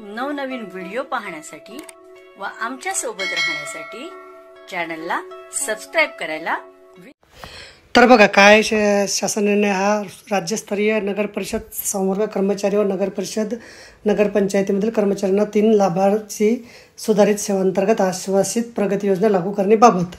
नवनवीन व्हिडिओ पाहण्यासाठी व आमच्यासोबत राहण्यासाठी चॅनलला सबस्क्राईब करायला तर बघा काय श- शासन निर्णय हा राज्यस्तरीय नगर परिषद संवर्ग कर्मचारी व नगर परिषद नगरपंचायतीमधील कर्मचाऱ्यांना तीन लाभार्थी सुधारित सेवांतर्गत आश्वासित प्रगती योजना लागू करण्याबाबत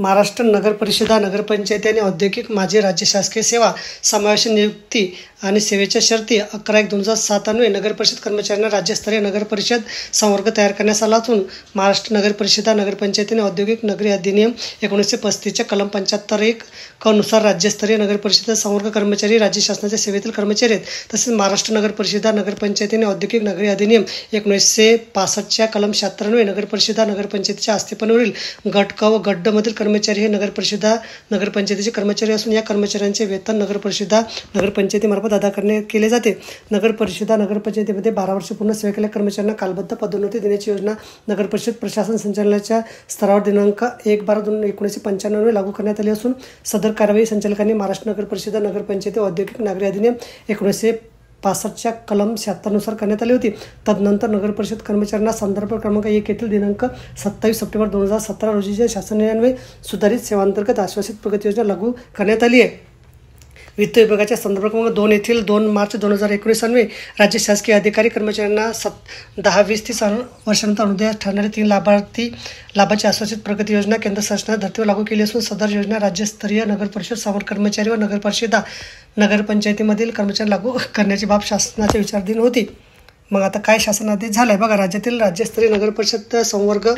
महाराष्ट्र नगर परिषदा नगरपंचायती आणि औद्योगिक माजी राज्य शासकीय सेवा समावेश नियुक्ती आणि सेवेच्या शर्ती अकरा एक दोन हजार सात अन्वये नगरपरिषद कर्मचाऱ्यांना राज्यस्तरीय नगरपरिषद संवर्ग तयार करण्यात आला असून महाराष्ट्र नगरपरिषदा नगरपंचायती नगरपंचायतीने औद्योगिक नगरी अधिनियम एकोणीसशे पस्तीसच्या कलम पंच्याहत्तर एक क राज्यस्तरीय नगरपरिषद संवर्ग कर्मचारी राज्य शासनाच्या सेवेतील कर्मचारी आहेत. तसेच महाराष्ट्र नगरपरिषदा नगरपंचायती नगरपंचायतीने औद्योगिक नगरी अधिनियम एकोणीसशे पासष्टच्या कलम शहात्तर नगरपरिषदा नगरपंचायतीच्या आस्थेपणावरील गट क व गड्डमधील कर्म कर्मचारी हे नगर परिषदा नगरपंचायतीचे कर्मचारी असून या कर्मचाऱ्यांचे वेतन नगर परिषदा नगरपंचायतीमार्फत अदा करणे केले जाते. नगर परिषदा नगरपंचायतीमध्ये बारा वर्ष पूर्ण सेवा केलेल्या कर्मचाऱ्यांना कालबद्ध पदोन्नती देण्याची योजना नगर परिषद प्रशासन संचालनाच्या स्तरावर दिनांक एक बारा दोन एकोणीसशे पंच्याण्णव लागू करण्यात आली असून सदर कारवाई संचालकांनी महाराष्ट्र नगर परिषदा नगरपंचायती औद्योगिक नागरी अधिनियम एकोणीसशे पासष्टच्या कलम शहात्तरनुसार करण्यात आली होती. तदनंतर नगर परिषद कर्मचाऱ्यांना संदर्भ क्रमांक एक येथील दिनांक सत्तावीस सप्टेंबर दोन हजार सतरा रोजीच्या शासन निर्णयान्वये सुधारित सेवांतर्गत आश्वासित प्रगती योजना लागू करण्यात आली आहे. वित्त विभागाच्या संदर्भ क्रमांक दोन येथील दोन मार्च दोन हजार एकोणीस अन्वे राज्य शासकीय अधिकारी कर्मचाऱ्यांना सत दहा वीस तीस अनु- वर्षानंतर अनुदयास ठरणारे तीन लाभार्थी लाभाची आश्वासित प्रगती योजना केंद्र शासनाने धर्तीवर लागू केली असून सदर योजना राज्यस्तरीय नगर परिषद सावर कर्मचारी व नगर परिषदा नगरपंचायतीमधील कर्मचारी लागू करण्याची बाब शासनाच्या विचारधीन होती. मग आता काय शासनादेश झाला आहे बघा राज्यातील राज्यस्तरीय नगर परिषद संवर्ग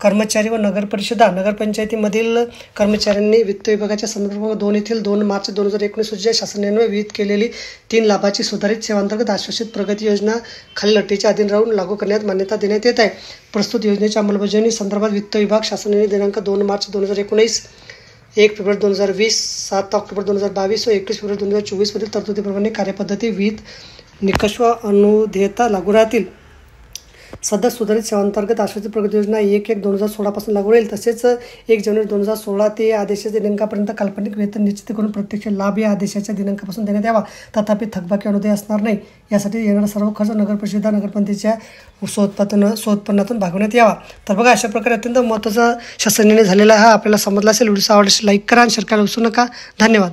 कर्मचारी व नगरपरिषदा नगरपंचायतीमधील कर्मचाऱ्यांनी वित्त विभागाच्या संदर्भात दोन येथील दोन मार्च दोन हजार एकोणीस रोजी शासनाने विहित केलेली तीन लाभाची सुधारित सेवांतर्गत आश्वासित प्रगती योजना खालील अटीच्या अधीन राहून लागू करण्यात मान्यता देण्यात येत आहे. प्रस्तुत योजनेच्या अंमलबजावणी संदर्भात वित्त विभाग शासनाने दिनांक दोन मार्च दोन हजार एकोणीस एक फेब्रुवारी दोन हजार वीस सात ऑक्टोबर दोन हजार बावीस व एकवीस फेब्रुवारी दोन हजार चोवीसमधील तरतुदीप्रमाणे कार्यपद्धती विहित निकष व अनुधेयता लागू राहतील. सध्या सुधारित सेवांतर्गत आश्वासित प्रगती योजना एक एक दोन हजार सोळापासून लागू होईल. तसेच एक जानेवारी दोन हजार सोळा ते आदेशाच्या दिनांकापर्यंत काल्पनिक वेतन निश्चित करून प्रत्यक्ष लाभ या आदेशाच्या दिनांकापासून देण्यात यावा. तथापि थकबाकी अनुदय असणार नाही. यासाठी येणारा सर्व खर्च नगर परिषद नगरपंचायतीच्या स्वोत्पादन स्वोत्पन्नातून भागवण्यात यावा. तर बघा अशा प्रकारे अत्यंत महत्त्वाचा शासन झालेला हा आपल्याला समजला असेल. व्हिडिओ आवडल्यास लाईक करा आणि शेअर करायला विसरू नका. धन्यवाद.